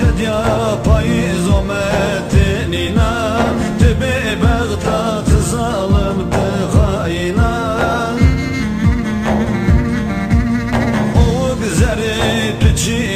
قد يا بايز ومتنينا تبي بغداد ظالم تغاينا وبزري تجي